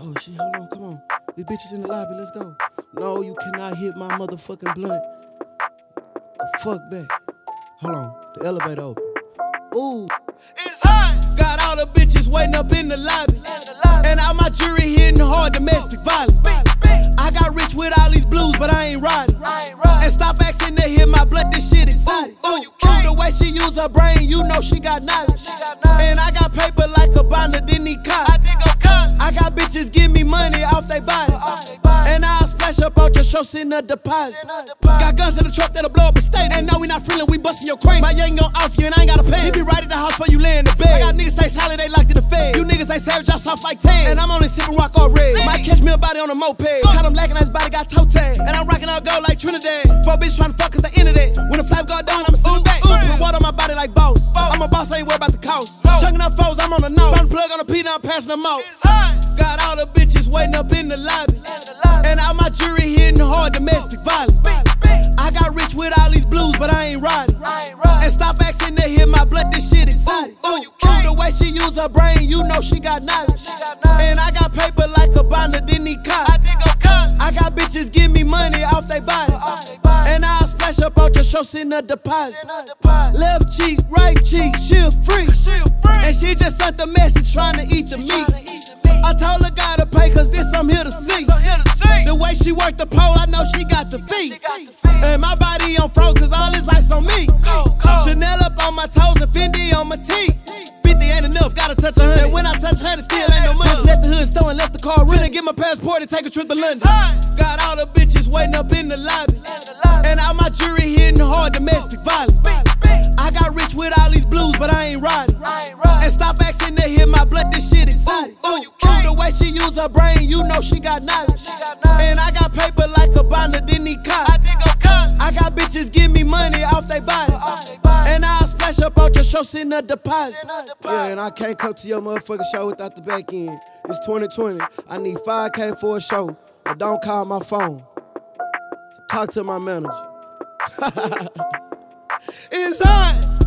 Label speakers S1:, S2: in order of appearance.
S1: Oh shit, hold on, come on. These bitches in the lobby, let's go. No, you cannot hit my motherfucking blunt. The fuck back. Hold on, the elevator open. Ooh.
S2: It's hot.
S1: Got all the bitches waiting up in the lobby. And all my jury hitting hard domestic violence. I got rich with all these blues, but I ain't riding.
S2: I ain't.
S1: And stop asking to hit my blood, this shit exotic.
S2: Ooh,
S1: Ooh, ooh, the way she use her brain, you know she got knowledge.
S2: She got knowledge.
S1: And I got paper like a binder, show, send a deposit.
S2: Send a deposit.
S1: Got guns in the truck that'll blow up a state. And no, we not feeling, we busting your crane. My ain't gon' off you and I ain't gotta pay. He be right at the house while you lay in the bed. I got niggas stay solid, they locked in the fed. You niggas ain't savage, I soft like 10. And I'm only sipping rock all red. Might catch me a body on a moped. Caught him lacking, his body got toe tag. And I'm rocking out gold like Trinidad. Four bitches trying to fuck cause the internet. When the flap go down, I'ma send it back. Put water on my body like boss. I'm a boss, I ain't worried about the cost. Chucking up foes, I'm on the nose. Found plug on the P, now I'm passing them out. Got all the bitches waiting up in the lobby.
S2: In.
S1: And all my jury domestic violence. I got rich with all these blues, but I ain't riding. And stop asking to hit my blood, this shit exotic.
S2: Ooh,
S1: Ooh,
S2: you
S1: ooh,
S2: can't.
S1: the way she use her brain, you know she got knowledge.
S2: She got knowledge.
S1: And I got paper like a binder, didn't need cop.
S2: I think I'm.
S1: I got bitches give me money off they body.
S2: Off they body.
S1: And I'll splash up out your show, send a deposit. Left cheek, right cheek, she a freak. And she just sent the message trying to eat the meat.
S2: Eat the meat.
S1: I told her gotta pay cause The way she worked the pole, I know she got the feet.
S2: She got the feet.
S1: And my body on froze cause all this ice on me. Chanel up on my toes and Fendi on my teeth. 50 ain't enough, gotta touch a hundred. And when I touch hundred, still ain't no money. Just left the hood store and left the car running. Get my passport and take a trip to London. Got all the bitches waiting up in the lobby.
S2: In the lobby.
S1: And all my jury hitting hard domestic violence. I got rich with all these blues, but I ain't riding.
S2: I.
S1: And stop asking to hit my blood, this shit exotic.
S2: Ooh,
S1: Ooh, the way she use her brain, you know she got knowledge.
S2: She got knowledge.
S1: And I got paper like a binder, didn't need cop.
S2: I think I'm coming.
S1: I got bitches give me money off they body.
S2: Off they body.
S1: And I'll splash up out your show, send a deposit.
S2: Send a deposit.
S1: Yeah, and I can't come to your motherfucking show without the back end. It's 2020. I need 5K for a show. But don't call my phone. Talk to my manager. it's hot.